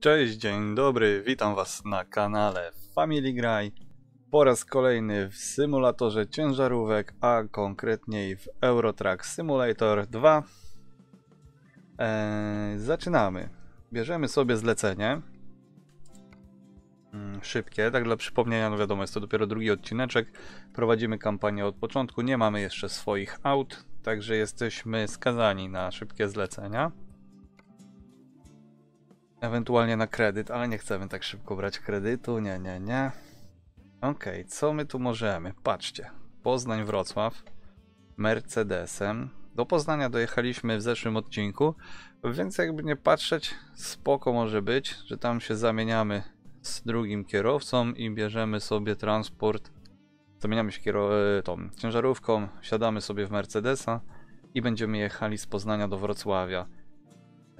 Cześć, dzień dobry, witam was na kanale Family Graj. Po raz kolejny w symulatorze ciężarówek, a konkretniej w Eurotrack Simulator 2. Eee, zaczynamy. Bierzemy sobie zlecenie. Mm, Szybkie, tak dla przypomnienia, no wiadomo, jest to dopiero drugi odcineczek. Prowadzimy kampanię od początku, nie mamy jeszcze swoich aut, także jesteśmy skazani na szybkie zlecenia. Ewentualnie na kredyt, ale nie chcemy tak szybko brać kredytu. Nie, nie, nie. Okej, co my tu możemy? Patrzcie. Poznań, Wrocław. Mercedesem. Do Poznania dojechaliśmy w zeszłym odcinku, więc jakby nie patrzeć, spoko może być, że tam się zamieniamy z drugim kierowcą i bierzemy sobie transport. Zamieniamy się kiero- tą ciężarówką, siadamy sobie w Mercedesa i będziemy jechali z Poznania do Wrocławia.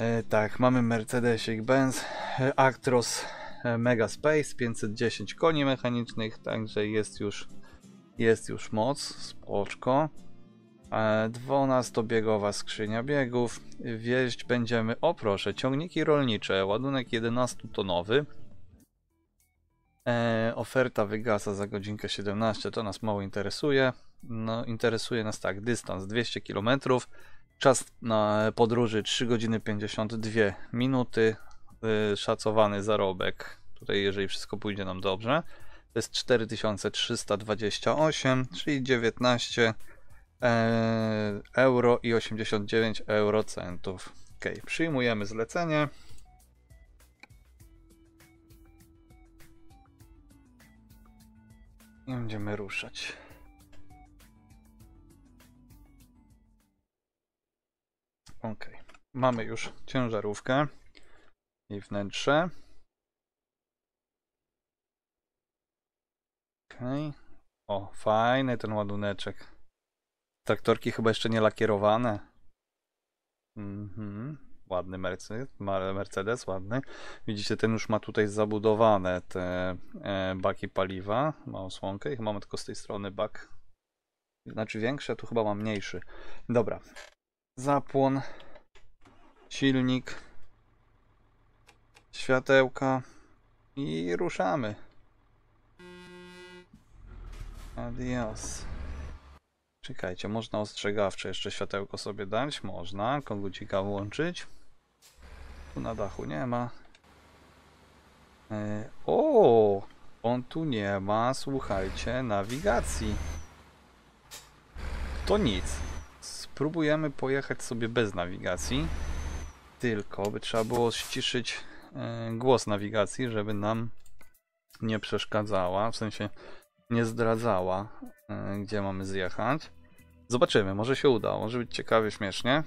E, tak, mamy Mercedesik Benz e, Actros e, Mega Space 510 koni mechanicznych, także jest już jest już moc, spoczko. E, 12-biegowa skrzynia biegów. Wieźć będziemy, o proszę, ciągniki rolnicze, ładunek 11-tonowy. E, oferta wygasa za godzinkę 17, to nas mało interesuje. No, interesuje nas tak, dystans 200 km, czas na podróży 3 godziny 52 minuty, y, szacowany zarobek, tutaj jeżeli wszystko pójdzie nam dobrze, to jest 4328, czyli 19 e, euro i 89 eurocentów. Ok, przyjmujemy zlecenie. I będziemy ruszać. Ok, mamy już ciężarówkę i wnętrze. Ok, o, fajny ten ładuneczek. Traktorki chyba jeszcze nie lakierowane. Mhm, ładny Mercedes, ładny. Widzicie, ten już ma tutaj zabudowane te e, baki paliwa. Ma osłonkę i chyba mamy tylko z tej strony bak. Znaczy większy, a tu chyba ma mniejszy. Dobra, zapłon, silnik, światełka i ruszamy. Adios. Czekajcie, można ostrzegawcze jeszcze światełko sobie dać? Można. Kogucika włączyć. Tu na dachu nie ma. E, o, on tu nie ma, słuchajcie, nawigacji. To nic spróbujemy pojechać sobie bez nawigacji. Tylko by trzeba było ściszyć e, głos nawigacji, żeby nam nie przeszkadzała, w sensie nie zdradzała, e, gdzie mamy zjechać. Zobaczymy, może się uda, może być ciekawie, śmiesznie.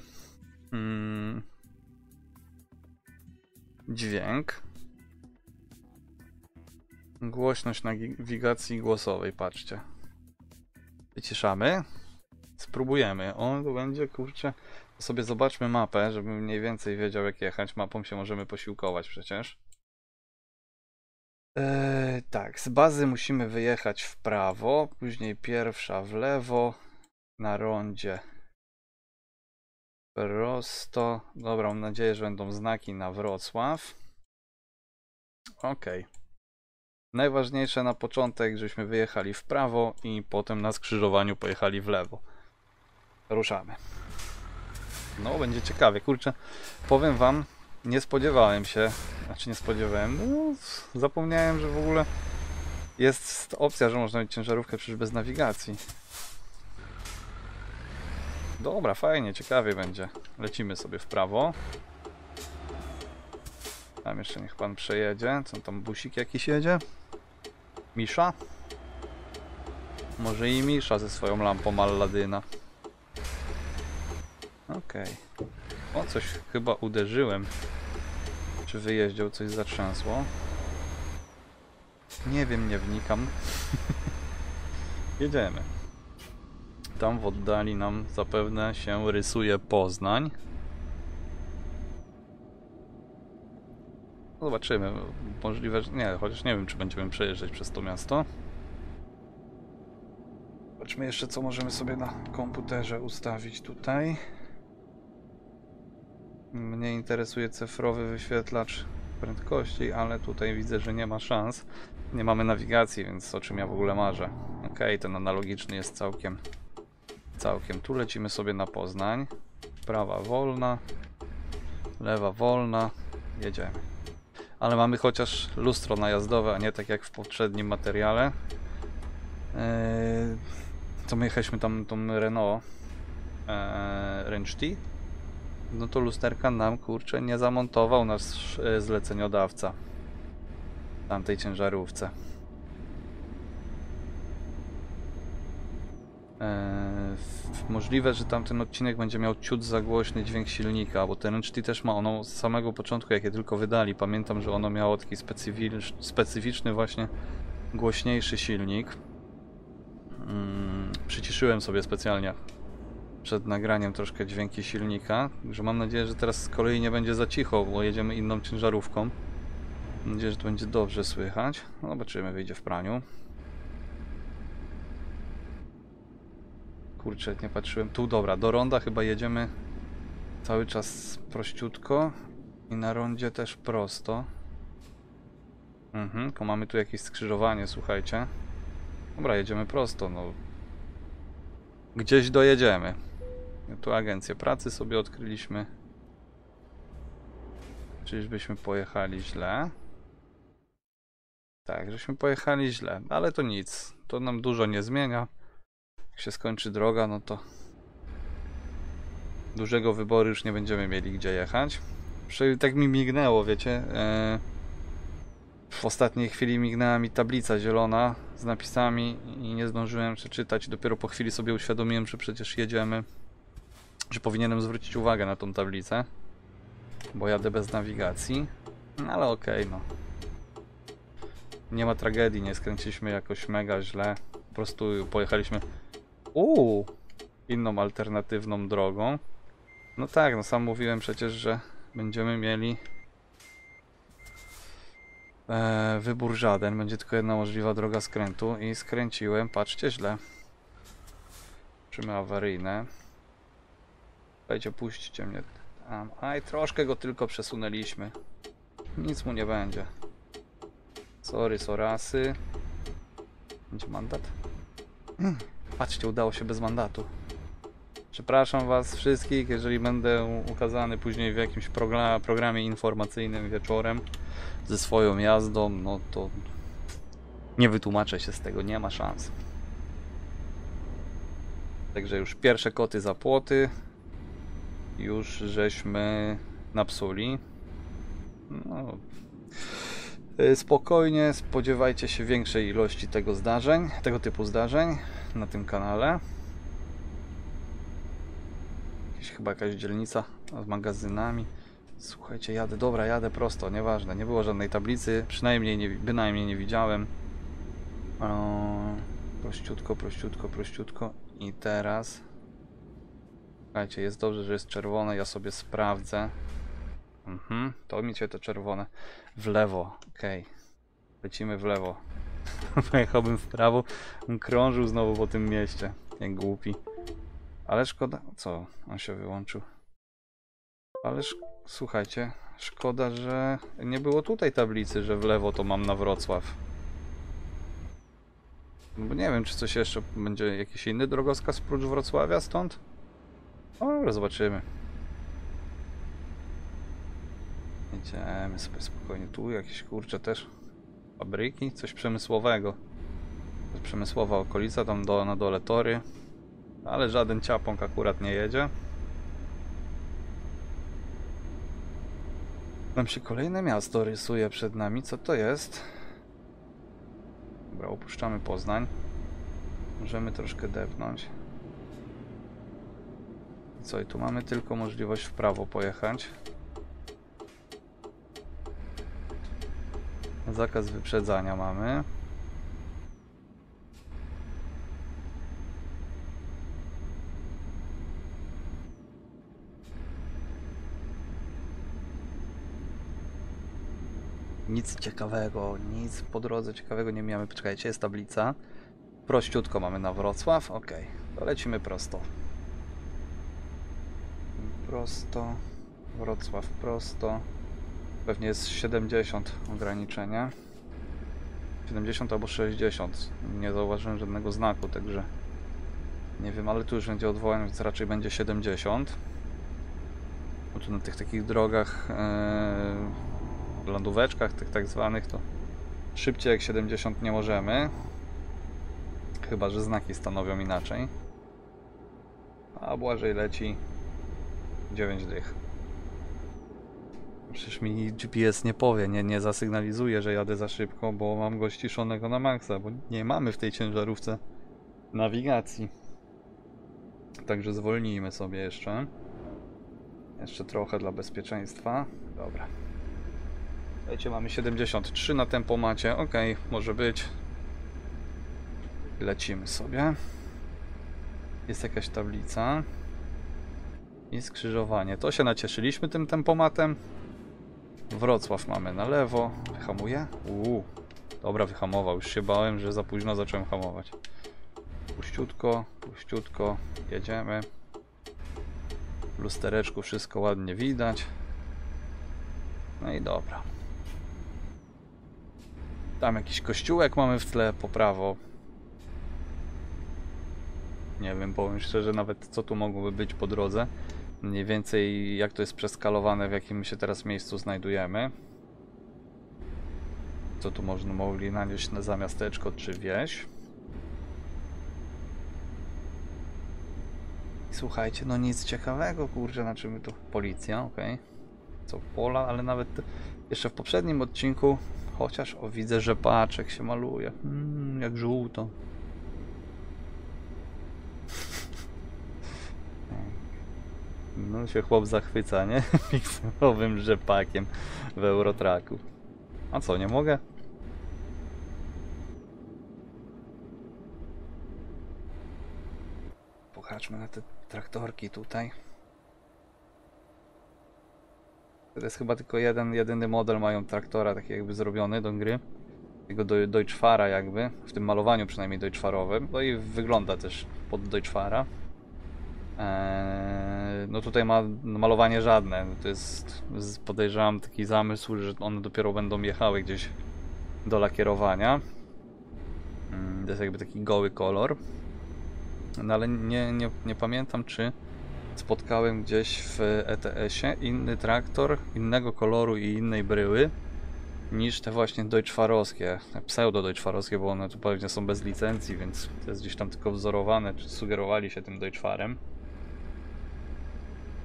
Hmm. Dźwięk. Głośność nawigacji głosowej, patrzcie. Wyciszamy. Spróbujemy. On to będzie, kurczę. Sobie zobaczmy mapę, żebym mniej więcej wiedział jak jechać. Mapą się możemy posiłkować przecież. Eee, tak, z bazy musimy wyjechać w prawo, później pierwsza w lewo, na rondzie prosto. Dobra, mam nadzieję, że będą znaki na Wrocław. Ok. Najważniejsze na początek, żeśmy wyjechali w prawo i potem na skrzyżowaniu pojechali w lewo. Ruszamy. No, będzie ciekawie. Kurczę, powiem wam, nie spodziewałem się, znaczy nie spodziewałem, no, zapomniałem, że w ogóle jest opcja, że można mieć ciężarówkę przecież bez nawigacji. Dobra, fajnie, ciekawie będzie. Lecimy sobie w prawo. Tam jeszcze niech pan przejedzie. Co tam, busik jakiś jedzie? Misza? Może i Misza ze swoją lampą Alladyna. Okej. Okay. O, coś chyba uderzyłem. Czy wyjeździł coś zatrzęsło? Nie wiem, nie wnikam. Jedziemy. Tam w oddali nam zapewne się rysuje Poznań. Zobaczymy. Możliwe, że nie, chociaż nie wiem, czy będziemy przejeżdżać przez to miasto. Zobaczmy jeszcze, co możemy sobie na komputerze ustawić tutaj. Mnie interesuje cyfrowy wyświetlacz prędkości, ale tutaj widzę, że nie ma szans. Nie mamy nawigacji, więc o czym ja w ogóle marzę. Okej, ten analogiczny jest całkiem, całkiem. Tu lecimy sobie na Poznań. Prawa wolna, lewa wolna, jedziemy. Ale mamy chociaż lustro najazdowe, a nie tak jak w poprzednim materiale. Eee, to my jechaliśmy tam tą Renault eee, Range T. No to lusterka nam kurczę nie zamontował nasz e, zleceniodawca tamtej ciężarówce. Eee, możliwe, że tamten odcinek będzie miał ciut za głośny dźwięk silnika, bo ten HT też ma ono z samego początku, jak je tylko wydali. Pamiętam, że ono miało taki specyficz, specyficzny właśnie głośniejszy silnik. Mm, przyciszyłem sobie specjalnie przed nagraniem troszkę dźwięki silnika, że mam nadzieję, że teraz z kolei nie będzie za cicho, bo jedziemy inną ciężarówką. Mam nadzieję, że to będzie dobrze słychać. No, zobaczymy, wyjdzie w praniu. Kurczę, nie patrzyłem. Tu, dobra, do ronda chyba jedziemy cały czas prościutko i na rondzie też prosto. Mhm, tylko mamy tu jakieś skrzyżowanie, słuchajcie. Dobra, jedziemy prosto, no. Gdzieś dojedziemy. Tu agencję pracy sobie odkryliśmy. Czyżbyśmy pojechali źle? Tak, żeśmy pojechali źle, ale to nic. To nam dużo nie zmienia. Jak się skończy droga, no to dużego wyboru już nie będziemy mieli gdzie jechać. Tak mi mignęło, wiecie. E, w ostatniej chwili mignęła mi tablica zielona z napisami i nie zdążyłem przeczytać. Dopiero po chwili sobie uświadomiłem, że przecież jedziemy, że powinienem zwrócić uwagę na tą tablicę, bo jadę bez nawigacji. No ale okej, no. Nie ma tragedii, nie skręciliśmy jakoś mega źle. Po prostu pojechaliśmy uuu, inną alternatywną drogą. No tak, no sam mówiłem przecież, że będziemy mieli e, wybór żaden, będzie tylko jedna możliwa droga skrętu i skręciłem, patrzcie źle. Czymy awaryjne. Słuchajcie, puśćcie mnie tam. Aj, troszkę go tylko przesunęliśmy. Nic mu nie będzie. Sorry, sorasy. Będzie mandat? Patrzcie, udało się bez mandatu. Przepraszam Was wszystkich, jeżeli będę ukazany później w jakimś progra- programie informacyjnym wieczorem ze swoją jazdą, no to nie wytłumaczę się z tego, nie ma szans. Także już pierwsze koty za płoty. Już żeśmy napsuli. No, y, spokojnie spodziewajcie się większej ilości tego zdarzeń, tego typu zdarzeń na tym kanale. Jakieś, chyba jakaś dzielnica z magazynami. Słuchajcie, jadę, dobra, jadę prosto, nieważne, nie było żadnej tablicy, przynajmniej nie, bynajmniej nie widziałem. O, prościutko, prościutko, prościutko i teraz Słuchajcie, jest dobrze, że jest czerwone, ja sobie sprawdzę. Mhm, to mi się to czerwone. W lewo, okej. Lecimy w lewo. Pojechałbym w prawo, bym krążył znowu po tym mieście, jak głupi. Ale szkoda, co? On się wyłączył. Ale słuchajcie, szkoda, że nie było tutaj tablicy, że w lewo to mam na Wrocław. No bo nie wiem, czy coś jeszcze będzie jakiś inny drogowskaz prócz Wrocławia stąd? Dobra, zobaczymy. Idziemy sobie spokojnie. Tu jakieś kurcze też fabryki, coś przemysłowego. Przemysłowa okolica, tam do, na dole tory. Ale żaden ciapąk akurat nie jedzie. Nam się kolejne miasto rysuje przed nami. Co to jest? Dobra, opuszczamy Poznań. Możemy troszkę depnąć. Co, i tu mamy tylko możliwość w prawo pojechać. Zakaz wyprzedzania mamy. Nic ciekawego, nic po drodze ciekawego nie miamy. Poczekajcie, jest tablica. Prościutko mamy na Wrocław. Ok, to lecimy prosto. Prosto. Wrocław prosto. Pewnie jest 70 ograniczenie. 70 albo 60. Nie zauważyłem żadnego znaku, także nie wiem, ale tu już będzie odwołanie, więc raczej będzie 70. Bo tu na tych takich drogach, yy, lądóweczkach, tych tak zwanych, to szybciej jak 70 nie możemy. Chyba, że znaki stanowią inaczej. A Błażej leci 9 dych. Przecież mi GPS nie powie, nie, nie zasygnalizuje, że jadę za szybko, bo mam go ściszonego na maksa, bo nie mamy w tej ciężarówce nawigacji. Także zwolnijmy sobie jeszcze. Jeszcze trochę dla bezpieczeństwa. Dobra. Wiecie, mamy 73 na tempomacie. Ok, może być. Lecimy sobie. Jest jakaś tablica. I skrzyżowanie. To się nacieszyliśmy tym tempomatem. Wrocław mamy na lewo. Wyhamuje? Uuu. Dobra, wyhamował. Już się bałem, że za późno zacząłem hamować. Puściutko, puściutko. Jedziemy. W lustereczku wszystko ładnie widać. No i dobra. Tam jakiś kościółek mamy w tle po prawo. Nie wiem, powiem szczerze, nawet co tu mogłoby być po drodze. Mniej więcej jak to jest przeskalowane, w jakim się teraz miejscu znajdujemy. Co tu można mogli nanieść na zamiasteczko czy wieś. Słuchajcie, no nic ciekawego, kurczę, na czym my tu... Policja, okej. Co pola, ale nawet jeszcze w poprzednim odcinku, chociaż o widzę, że paczek się maluje. Mm, jak żółto. No się chłop zachwyca, nie? Pikselowym rzepakiem w Eurotraku. A co, nie mogę? Popatrzmy na te traktorki tutaj. To jest chyba tylko jeden, jedyny model mają traktora taki jakby zrobiony do gry. Tego do, Deutschfara jakby, w tym malowaniu przynajmniej Deutschfarowym. No i wygląda też pod Deutschfara. Eee, no tutaj ma malowanie żadne. To jest, podejrzewam, taki zamysł, że one dopiero będą jechały gdzieś do lakierowania. Mm, To jest jakby taki goły kolor. No ale nie, nie, nie pamiętam, czy spotkałem gdzieś w ETS-ie inny traktor innego koloru i innej bryły niż te właśnie deutschfarowskie, pseudo-deutschfarowskie, bo one tu pewnie są bez licencji, więc to jest gdzieś tam tylko wzorowane, czy sugerowali się tym deutschfarem.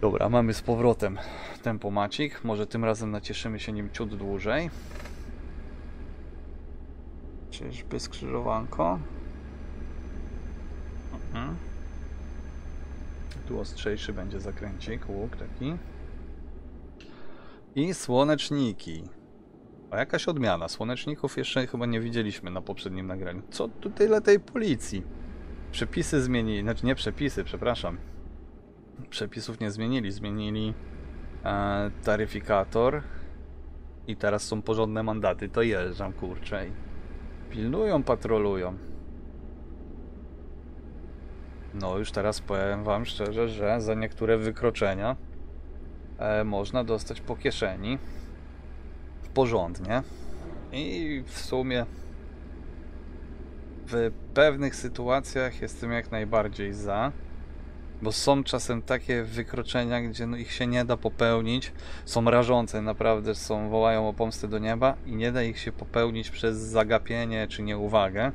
Dobra, mamy z powrotem tempomacik. Może tym razem nacieszymy się nim ciut dłużej. Czyżby skrzyżowanko? Mhm. Tu ostrzejszy będzie zakręcik, łuk taki. I słoneczniki. A jakaś odmiana. Słoneczników jeszcze chyba nie widzieliśmy na poprzednim nagraniu. Co tu tyle tej policji? Przepisy zmienili, znaczy nie przepisy, przepraszam. Przepisów nie zmienili, zmienili e, taryfikator i teraz są porządne mandaty. To jeżdżam, kurczę. i Pilnują, patrolują. No już teraz powiem wam szczerze, że za niektóre wykroczenia e, można dostać po kieszeni porządnie i w sumie w pewnych sytuacjach jestem jak najbardziej za, bo są czasem takie wykroczenia, gdzie no ich się nie da popełnić, są rażące, naprawdę są, wołają o pomstę do nieba i nie da ich się popełnić przez zagapienie czy nieuwagę,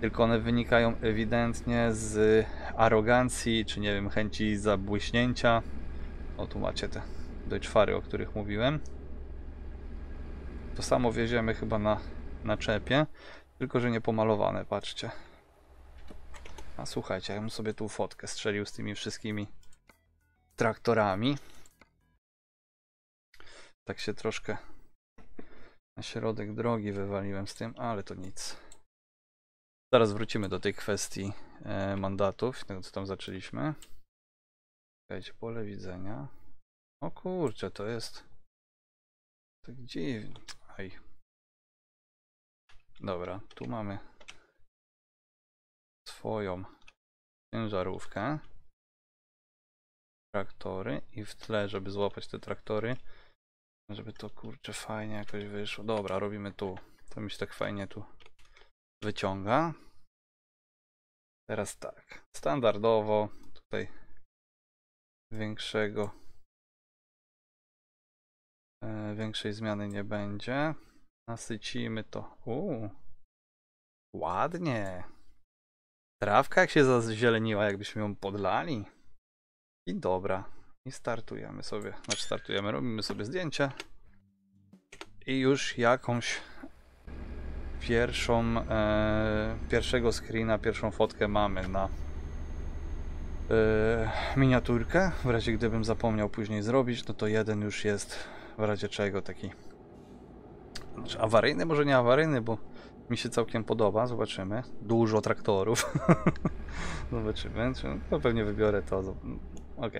tylko one wynikają ewidentnie z arogancji, czy nie wiem, chęci zabłyśnięcia. O, tu macie te Deutschfary, o których mówiłem. To samo wieziemy chyba na, na czepie, tylko że nie pomalowane, patrzcie. A słuchajcie, ja bym sobie tu fotkę strzelił z tymi wszystkimi traktorami. Tak się troszkę na środek drogi wywaliłem z tym, ale to nic. Zaraz wrócimy do tej kwestii e, mandatów, tego co tam zaczęliśmy. Słuchajcie, pole widzenia. O kurczę, to jest tak dziwnie. Aj. Dobra, tu mamy swoją ciężarówkę. Traktory i w tle, żeby złapać te traktory, Żeby to kurczę fajnie jakoś wyszło. Dobra, robimy tu. To mi się tak fajnie tu wyciąga. Teraz tak. Standardowo tutaj większego e, większej zmiany nie będzie. Nasycimy to. Uuu. Ładnie. Trawka jak się zazieleniła, jakbyśmy ją podlali. I dobra. I startujemy sobie. Znaczy startujemy, robimy sobie zdjęcie. I już jakąś pierwszą e, pierwszego screena, pierwszą fotkę mamy na e, miniaturkę. W razie gdybym zapomniał później zrobić, no to jeden już jest w razie czego taki znaczy awaryjny, może nie awaryjny, bo mi się całkiem podoba, zobaczymy. Dużo traktorów. zobaczymy, czy, no pewnie wybiorę to. Ok.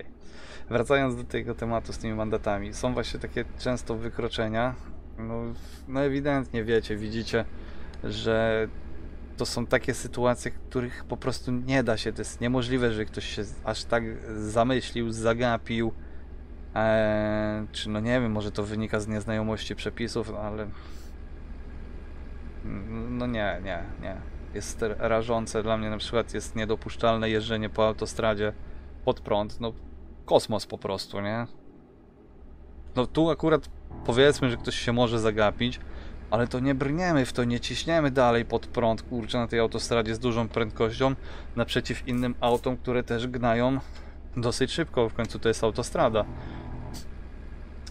Wracając do tego tematu z tymi mandatami. Są właśnie takie często wykroczenia. No, no ewidentnie wiecie, widzicie, że to są takie sytuacje, których po prostu nie da się. To jest niemożliwe, że ktoś się aż tak zamyślił, zagapił. Eee, czy no nie wiem, może to wynika z nieznajomości przepisów, no ale no nie, nie, nie. Jest rażące. Dla mnie na przykład jest niedopuszczalne jeżdżenie po autostradzie pod prąd. No kosmos po prostu, nie? No tu akurat powiedzmy, że ktoś się może zagapić, ale to nie brniemy w to, nie ciśniemy dalej pod prąd, kurczę, na tej autostradzie z dużą prędkością, naprzeciw innym autom, które też gnają dosyć szybko, w końcu to jest autostrada.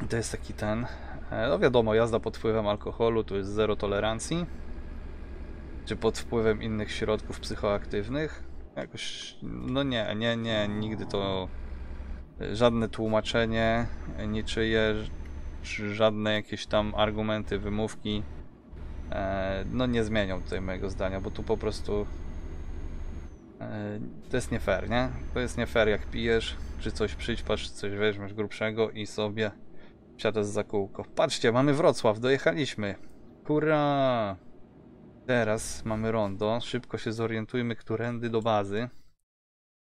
To jest taki ten, no wiadomo, jazda pod wpływem alkoholu to jest zero tolerancji, czy pod wpływem innych środków psychoaktywnych. Jakoś, no nie, nie, nie, nigdy to żadne tłumaczenie niczyje, czy żadne jakieś tam argumenty, wymówki e, no nie zmienią tutaj mojego zdania, bo tu po prostu e, to jest nie fair, nie? To jest nie fair jak pijesz, czy coś przyćpasz, czy coś weźmiesz grubszego i sobie wsiadasz za kółko. Patrzcie, mamy Wrocław, dojechaliśmy. Kura! Teraz mamy rondo, szybko się zorientujmy, którędy do bazy.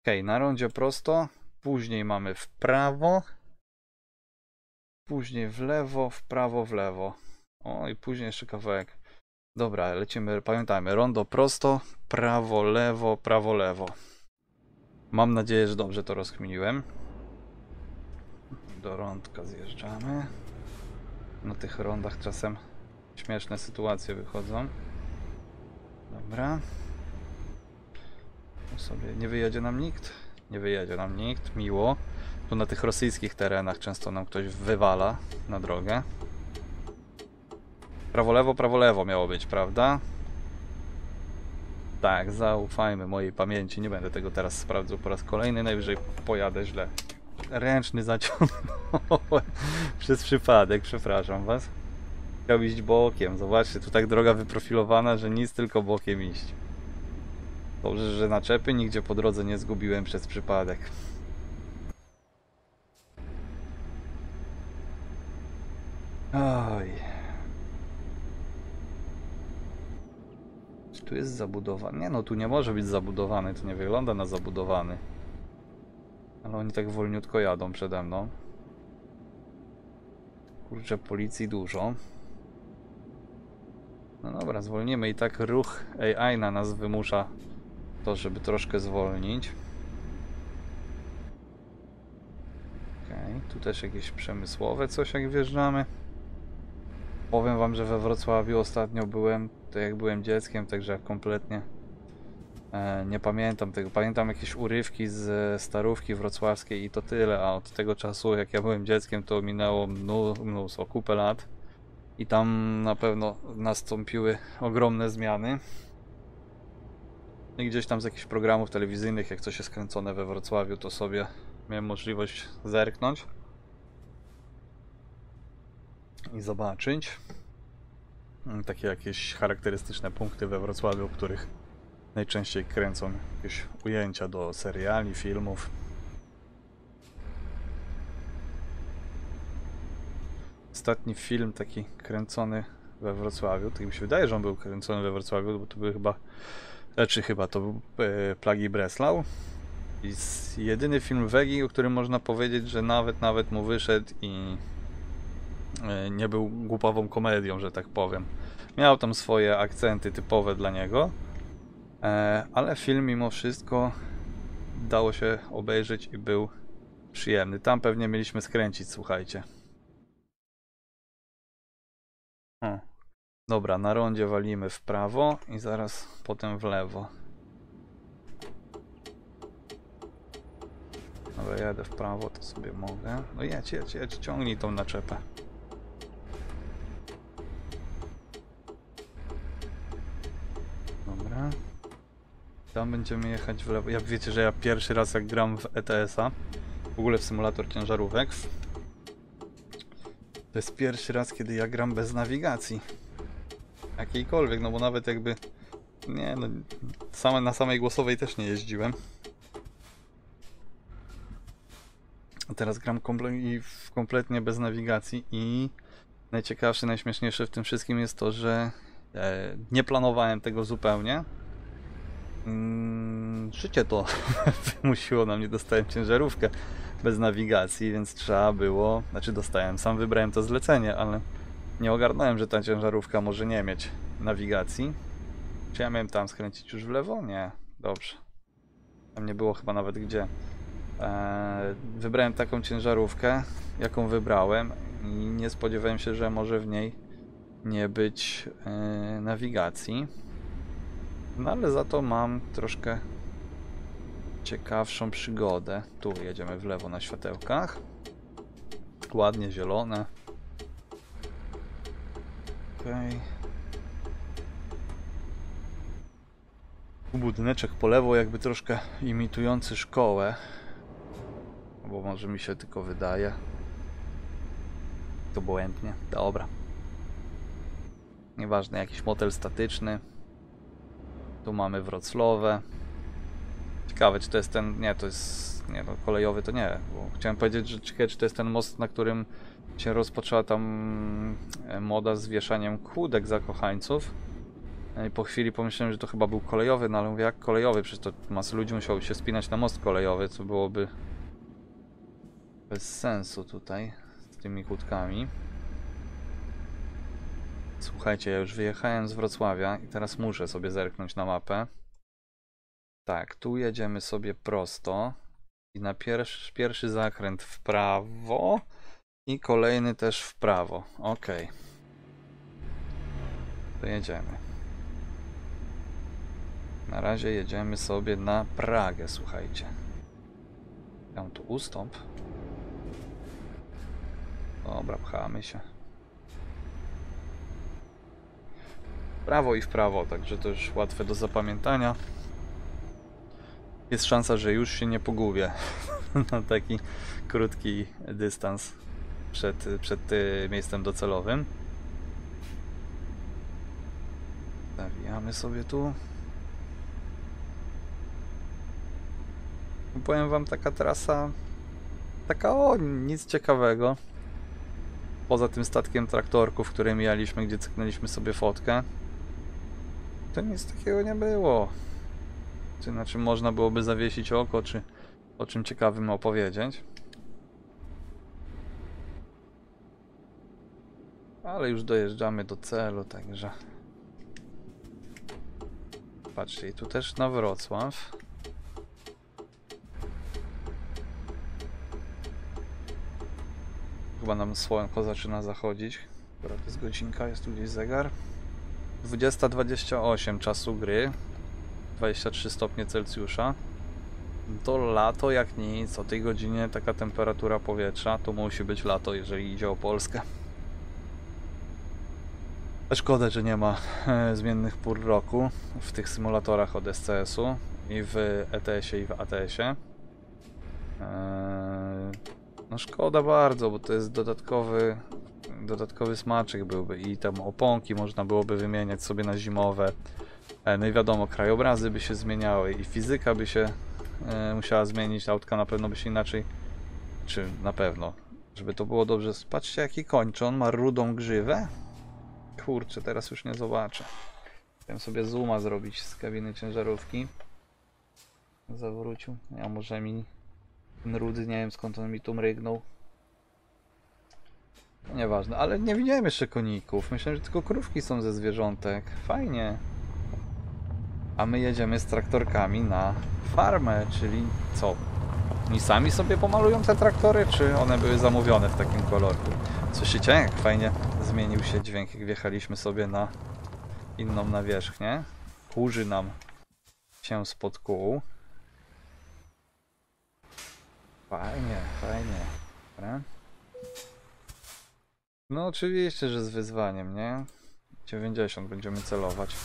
Ok, na rondzie prosto, później mamy w prawo, później w lewo, w prawo, w lewo. O, i później jeszcze kawałek. Dobra, lecimy, pamiętajmy, rondo prosto, prawo, lewo, prawo, lewo. Mam nadzieję, że dobrze to rozkminiłem. Do rądka zjeżdżamy. Na tych rondach czasem śmieszne sytuacje wychodzą. Dobra. Tu sobie nie wyjedzie nam nikt. Nie wyjedzie nam nikt, miło. Tu na tych rosyjskich terenach często nam ktoś wywala na drogę. Prawo, lewo, prawo, lewo miało być, prawda? Tak, zaufajmy mojej pamięci. Nie będę tego teraz sprawdzał po raz kolejny. Najwyżej pojadę źle. Ręczny zaciągnąłem przez przypadek, przepraszam was. Chciał iść bokiem. Zobaczcie, tu tak droga wyprofilowana, że nic tylko bokiem iść. Dobrze, że naczepy nigdzie po drodze nie zgubiłem przez przypadek. Oj. Czy tu jest zabudowany? Nie no, tu nie może być zabudowany, to nie wygląda na zabudowany. Ale oni tak wolniutko jadą przede mną. Kurczę, policji dużo. No dobra, zwolnimy i tak ruch AI na nas wymusza to, żeby troszkę zwolnić. Okej, okay, tu też jakieś przemysłowe coś jak wjeżdżamy. Powiem wam, że we Wrocławiu ostatnio byłem, to jak byłem dzieckiem, także kompletnie nie pamiętam tego. Pamiętam jakieś urywki z starówki wrocławskiej i to tyle, a od tego czasu jak ja byłem dzieckiem to minęło mnóstwo, kupę lat i tam na pewno nastąpiły ogromne zmiany. I gdzieś tam z jakichś programów telewizyjnych, jak coś jest kręcone we Wrocławiu, to sobie miałem możliwość zerknąć i zobaczyć takie jakieś charakterystyczne punkty we Wrocławiu, w których najczęściej kręcą jakieś ujęcia do seriali, filmów. Ostatni film taki kręcony we Wrocławiu, tak mi się wydaje, że on był kręcony we Wrocławiu, bo to był chyba, znaczy chyba to był e, Plagi Breslau. I jedyny film Wegi, o którym można powiedzieć, że nawet, nawet mu wyszedł i e, nie był głupawą komedią, że tak powiem. Miał tam swoje akcenty typowe dla niego, ale film mimo wszystko dało się obejrzeć i był przyjemny. Tam pewnie mieliśmy skręcić, słuchajcie. O. Dobra, na rondzie walimy w prawo i zaraz potem w lewo. Dobra, jadę w prawo, to sobie mogę. No jedź, jedź, jedź, ciągnij tą naczepę. Dobra. Tam będziemy jechać w lewo. Jak wiecie, że ja pierwszy raz jak gram w ETS-a, w ogóle w symulator ciężarówek, to jest pierwszy raz, kiedy ja gram bez nawigacji. Jakiejkolwiek, no bo nawet jakby... Nie no, same, na samej głosowej też nie jeździłem. A teraz gram komple kompletnie bez nawigacji i najciekawsze, najśmieszniejsze w tym wszystkim jest to, że e, nie planowałem tego zupełnie. Mm, życie to wymusiło na mnie, dostałem ciężarówkę bez nawigacji, więc trzeba było, znaczy dostałem, sam wybrałem to zlecenie, ale nie ogarnąłem, że ta ciężarówka może nie mieć nawigacji. Czy ja miałem tam skręcić już w lewo? Nie, dobrze. Tam nie było chyba nawet gdzie. Eee, wybrałem taką ciężarówkę, jaką wybrałem i nie spodziewałem się, że może w niej nie być e, nawigacji. No ale za to mam troszkę ciekawszą przygodę. Tu jedziemy w lewo na światełkach. Ładnie zielone. Okej. Tu budyneczek po lewo jakby troszkę imitujący szkołę. Bo może mi się tylko wydaje. To błędnie. Dobra. Nieważne, jakiś motel statyczny. Tu mamy Wrocławę. Ciekawe, czy to jest ten. Nie, to jest. Nie, no, kolejowy to nie. Bo chciałem powiedzieć, że ciekawe, czy to jest ten most, na którym się rozpoczęła tam e, moda z wieszaniem kłódek zakochańców. E, I po chwili pomyślałem, że to chyba był kolejowy, no ale mówię, jak kolejowy? Przecież to masy ludzi musiało się spinać na most kolejowy, co byłoby bez sensu tutaj z tymi kłódkami. Słuchajcie, ja już wyjechałem z Wrocławia i teraz muszę sobie zerknąć na mapę. Tak, tu jedziemy sobie prosto i na pierwszy, pierwszy zakręt w prawo i kolejny też w prawo. Ok. To jedziemy. Na razie jedziemy sobie na Pragę, słuchajcie. Mam tu ustąp. Dobra, pchamy się. Prawo i w prawo, także to już łatwe do zapamiętania. Jest szansa, że już się nie pogubię na taki krótki dystans przed, przed y, miejscem docelowym. Zawijamy sobie tu. Powiem wam, taka trasa taka o, nic ciekawego. Poza tym statkiem traktorków, który mijaliśmy, gdzie cyknęliśmy sobie fotkę. To nic takiego nie było. Czy na czym można byłoby zawiesić oko, czy o czym ciekawym opowiedzieć. Ale już dojeżdżamy do celu, także. Patrzcie, i tu też na Wrocław. Chyba nam słonko zaczyna zachodzić. To jest godzinka, jest tu gdzieś zegar. 20.28 czasu gry. 23 stopnie Celsjusza. To lato jak nic. O tej godzinie taka temperatura powietrza to musi być lato, jeżeli idzie o Polskę. Szkoda, że nie ma e, zmiennych pór roku w tych symulatorach od SCS-u i w ETS-ie i w ATS-ie. Eee, no szkoda bardzo, bo to jest dodatkowy, dodatkowy smaczek byłby i tam oponki można byłoby wymieniać sobie na zimowe. E, No i wiadomo, krajobrazy by się zmieniały i fizyka by się e, musiała zmienić, autka na pewno by się inaczej, czy na pewno, żeby to było dobrze. Patrzcie jaki koń, czy on ma rudą grzywę? Kurczę, teraz już nie zobaczę. Chciałem sobie zooma zrobić z kabiny ciężarówki. Zawrócił. Ja może mi ten rudy, nie wiem skąd on mi tu mrygnął. Nieważne, ale nie widziałem jeszcze koników. Myślałem, że tylko krówki są ze zwierzątek. Fajnie. A my jedziemy z traktorkami na farmę, czyli co? Oni sami sobie pomalują te traktory, czy one były zamówione w takim kolorku? Słyszycie, jak fajnie zmienił się dźwięk, jak wjechaliśmy sobie na inną nawierzchnię. Kurzy nam się spod kół. Fajnie, fajnie. Dobra. No oczywiście, że z wyzwaniem, nie? 90 będziemy celować.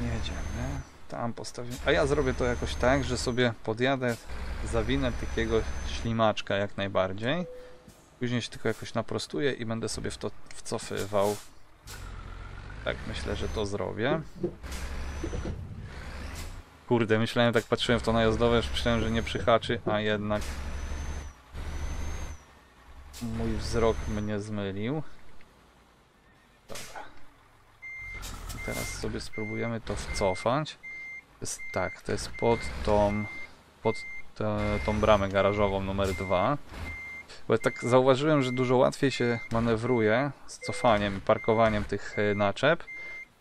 Jedziemy. Tam postawimy. A ja zrobię to jakoś tak, że sobie podjadę, zawinę takiego ślimaczka jak najbardziej. Później się tylko jakoś naprostuję i będę sobie w to wcofywał. Tak, myślę, że to zrobię. Kurde, myślałem, tak patrzyłem w to najazdowe, że myślałem, że nie przyhaczy, a jednak mój wzrok mnie zmylił. Dobra. I teraz sobie spróbujemy to wcofać. To jest tak, to jest pod tą, pod te, tą bramę garażową numer 2. Bo tak zauważyłem, że dużo łatwiej się manewruje z cofaniem parkowaniem tych e, naczep,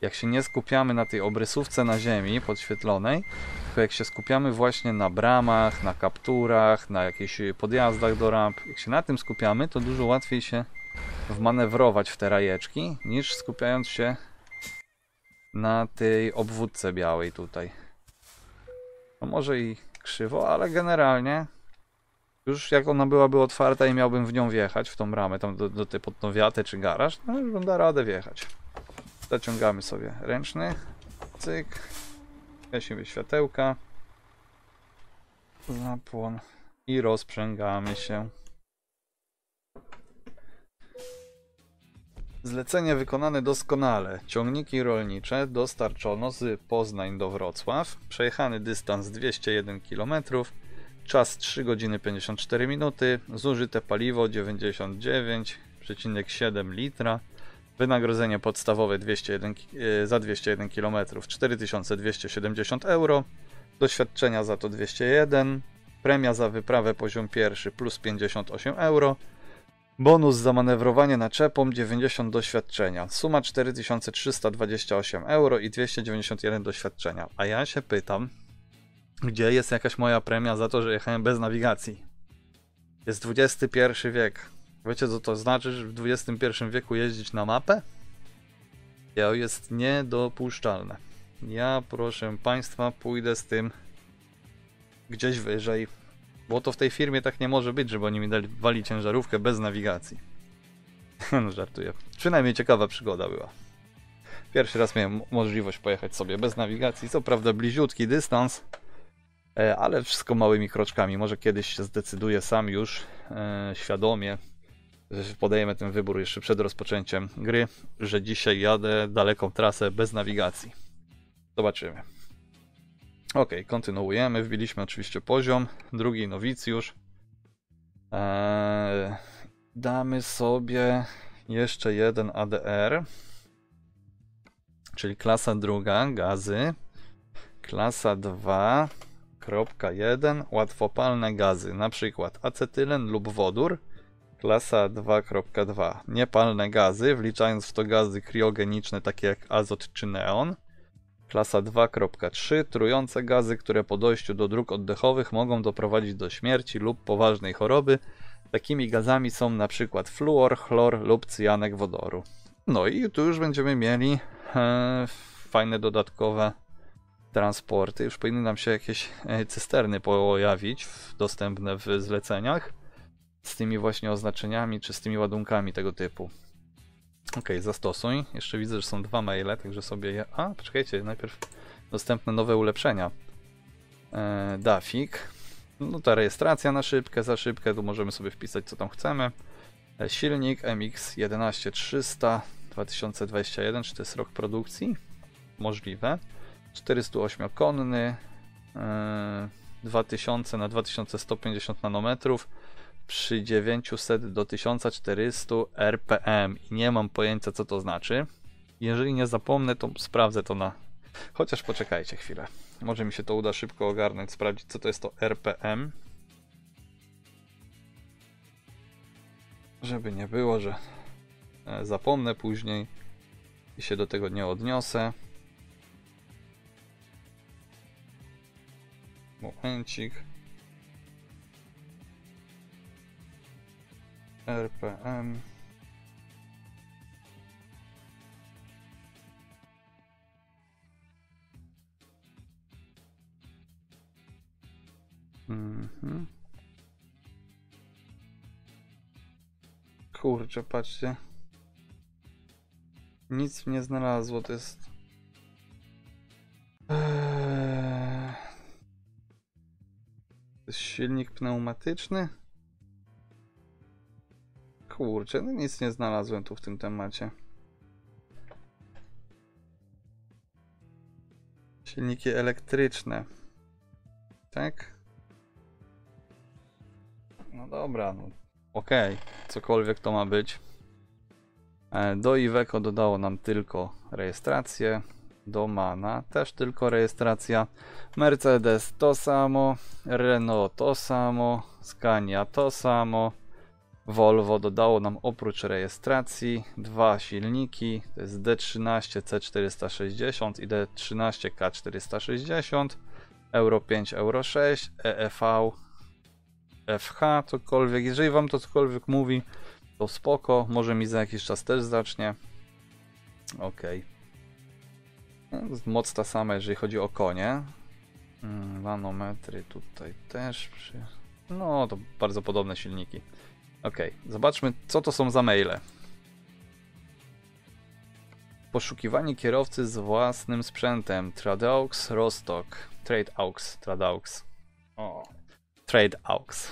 jak się nie skupiamy na tej obrysówce na ziemi podświetlonej, tylko jak się skupiamy właśnie na bramach, na kapturach, na jakichś podjazdach do ramp, jak się na tym skupiamy, to dużo łatwiej się wmanewrować w te rajeczki, niż skupiając się na tej obwódce białej tutaj. No może i krzywo, ale generalnie już jak ona byłaby otwarta i miałbym w nią wjechać, w tą bramę, tam do, do tej podnowiaty czy garaż, no już bym da radę wjechać. Zaciągamy sobie ręczny, cyk, gasimy światełka, zapłon i rozprzęgamy się. Zlecenie wykonane doskonale. Ciągniki rolnicze dostarczono z Poznań do Wrocław. Przejechany dystans 201 km. Czas 3 godziny 54 minuty. Zużyte paliwo 99,7 litra. Wynagrodzenie podstawowe 201, e, za 201 km 4270 euro. Doświadczenia za to 201. Premia za wyprawę poziom pierwszy plus 58 euro. Bonus za manewrowanie naczepą 90 doświadczenia. Suma 4328 euro i 291 doświadczenia. A ja się pytam, gdzie jest jakaś moja premia za to, że jechałem bez nawigacji? Jest XXI wiek. Wiecie co to znaczy, że w XXI wieku jeździć na mapę? To jest niedopuszczalne. Ja, proszę Państwa, pójdę z tym gdzieś wyżej. Bo to w tej firmie tak nie może być, żeby oni mi dali wali ciężarówkę bez nawigacji. no żartuję. Przynajmniej ciekawa przygoda była. Pierwszy raz miałem możliwość pojechać sobie bez nawigacji. Co prawda bliziutki dystans, e, ale wszystko małymi kroczkami. Może kiedyś się zdecyduję sam już e, świadomie. Podejmę ten wybór jeszcze przed rozpoczęciem gry, że dzisiaj jadę daleką trasę bez nawigacji. Zobaczymy. Ok, kontynuujemy. Wbiliśmy oczywiście poziom. Drugi nowicjusz. Eee, damy sobie jeszcze jeden ADR. Czyli klasa druga, gazy. Klasa 2.1, łatwopalne gazy, na przykład acetylen lub wodór. Klasa 2.2, niepalne gazy, wliczając w to gazy kriogeniczne takie jak azot czy neon. Klasa 2.3 trujące gazy, które po dojściu do dróg oddechowych mogą doprowadzić do śmierci lub poważnej choroby. Takimi gazami są przykład fluor, chlor lub cyjanek wodoru. No i tu już będziemy mieli e, fajne dodatkowe transporty. Już powinny nam się jakieś e, cysterny pojawić w, dostępne w zleceniach z tymi właśnie oznaczeniami czy z tymi ładunkami tego typu. Ok, zastosuj. Jeszcze widzę, że są dwa maile, także sobie je... A, poczekajcie, najpierw dostępne nowe ulepszenia. E, Dafik. No ta rejestracja na szybkę, za szybkę, tu możemy sobie wpisać co tam chcemy. E, silnik MX 11300 2021, czy to jest rok produkcji? Możliwe. 408-konny, e, 2000 na 2150 nanometrów przy 900 do 1400 RPM i nie mam pojęcia co to znaczy. Jeżeli nie zapomnę, to sprawdzę to na... Chociaż poczekajcie chwilę. Może mi się to uda szybko ogarnąć, sprawdzić co to jest to RPM. żeby nie było, że e, zapomnę później i się do tego nie odniosę. Momencik. RPM. Mhm. Kurczę, patrzcie. Nic nie znalazło, to jest... Eee... To jest silnik pneumatyczny? Kurczę, no nic nie znalazłem tu w tym temacie. Silniki elektryczne. Tak? No dobra, no. Okej, okay. cokolwiek to ma być. E, do Iveco dodało nam tylko rejestrację. Do Mana też tylko rejestracja. Mercedes to samo. Renault to samo. Scania to samo. Volvo dodało nam oprócz rejestracji dwa silniki, to jest D13 C460 i D13 K460, Euro 5, Euro 6, EEV, FH, cokolwiek. Jeżeli wam to cokolwiek mówi, to spoko, może mi za jakiś czas też zacznie. Ok. No, moc ta sama, jeżeli chodzi o konie. Manometry tutaj też. Przy... No, to bardzo podobne silniki. Ok, zobaczmy, co to są za maile. Poszukiwanie kierowcy z własnym sprzętem. Tradaux Rostock. Trade Aux. Tradaux. O. Trade Aux.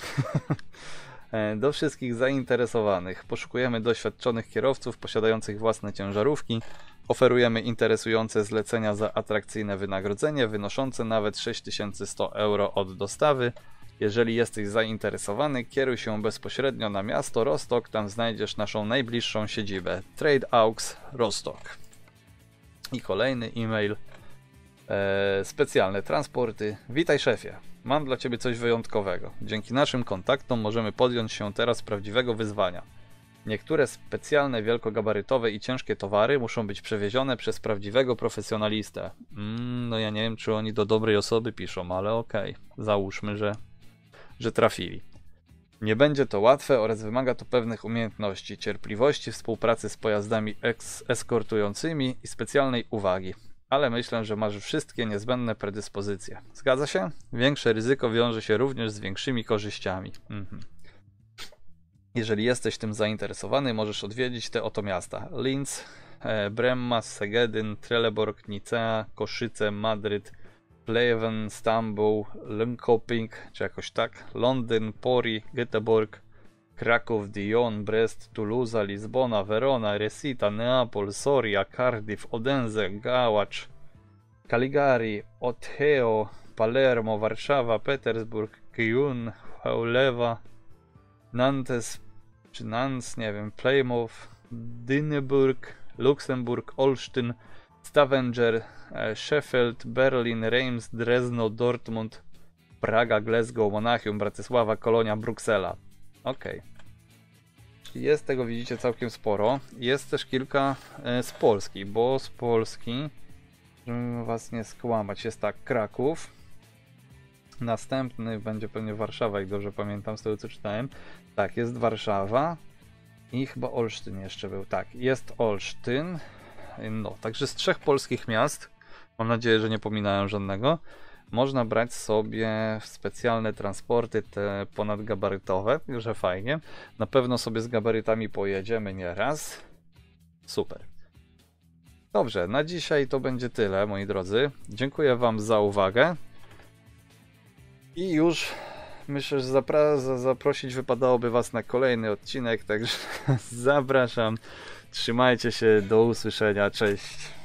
E, do wszystkich zainteresowanych. Poszukujemy doświadczonych kierowców posiadających własne ciężarówki. Oferujemy interesujące zlecenia za atrakcyjne wynagrodzenie wynoszące nawet 6100 euro od dostawy. Jeżeli jesteś zainteresowany, kieruj się bezpośrednio na miasto Rostock, tam znajdziesz naszą najbliższą siedzibę Trade Aux Rostock. I kolejny e-mail. Eee, specjalne transporty. Witaj szefie. Mam dla ciebie coś wyjątkowego. Dzięki naszym kontaktom możemy podjąć się teraz prawdziwego wyzwania. Niektóre specjalne, wielkogabarytowe i ciężkie towary muszą być przewiezione przez prawdziwego profesjonalistę. Mm, no ja nie wiem, czy oni do dobrej osoby piszą, ale okej. Okay. Załóżmy, że że trafili. Nie będzie to łatwe oraz wymaga to pewnych umiejętności, cierpliwości, współpracy z pojazdami eskortującymi i specjalnej uwagi. Ale myślę, że masz wszystkie niezbędne predyspozycje. Zgadza się? Większe ryzyko wiąże się również z większymi korzyściami. Mhm. Jeżeli jesteś tym zainteresowany, możesz odwiedzić te oto miasta: Linz, e, Bremma, Segedyn, Trelleborg, Nicea, Koszyce, Madryt, Pleven, Stambuł, Linköping, czy jakoś tak, Londyn, Pori, Göteborg, Kraków, Dijon, Brest, Toulouse, Lizbona, Verona, Resita, Neapol, Soria, Cardiff, Odense, Gałacz, Caligari, Otheo, Palermo, Warszawa, Petersburg, Kyun, Haulewa, Nantes, czy Nantes, nie wiem, Plymouth, Dyneburg, Luksemburg, Olsztyn, Stavanger, e, Sheffield, Berlin, Reims, Dresno, Dortmund, Praga, Glasgow, Monachium, Bratysława, Kolonia, Bruksela. Ok. Jest tego, widzicie, całkiem sporo. Jest też kilka e, z Polski, bo z Polski, żeby was nie skłamać, jest tak, Kraków. Następny będzie pewnie Warszawa, jak dobrze pamiętam z tego, co czytałem. Tak, jest Warszawa i chyba Olsztyn jeszcze był. Tak, jest Olsztyn, no, także z trzech polskich miast, mam nadzieję, że nie pominałem żadnego, można brać sobie specjalne transporty te ponadgabarytowe, że fajnie. Na pewno sobie z gabarytami pojedziemy nieraz. Super. Dobrze, na dzisiaj to będzie tyle, moi drodzy. Dziękuję Wam za uwagę. I już myślę, że zapra- zaprosić wypadałoby Was na kolejny odcinek, także zapraszam. Trzymajcie się, do usłyszenia, cześć.